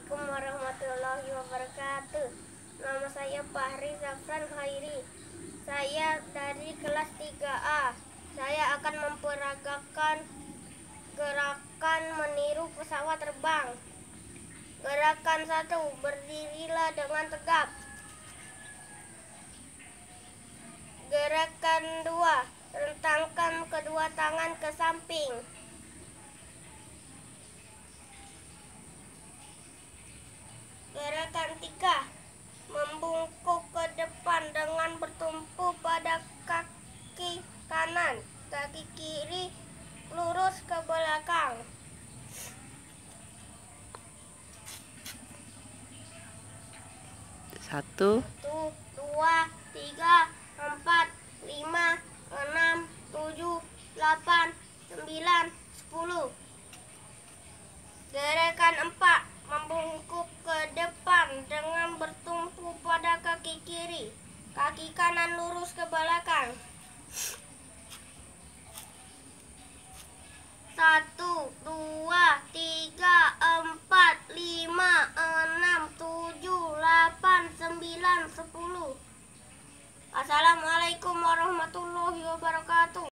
Assalamualaikum warahmatullahi wabarakatuh. Nama saya Fahri Zafran Khairi. Saya dari kelas 3A Saya akan memperagakan gerakan meniru pesawat terbang. Gerakan 1 Berdirilah dengan tegap. Gerakan 2 Gerakan tiga, membungkuk ke depan dengan bertumpu pada kaki kanan, kaki kiri lurus ke belakang. Satu, Satu, dua, tiga, empat, lima, enam, tujuh, delapan, sembilan, sepuluh. Kaki kanan lurus ke belakang. Satu, dua, tiga, empat, lima, enam, tujuh, delapan, sembilan, sepuluh. Assalamualaikum warahmatullahi wabarakatuh.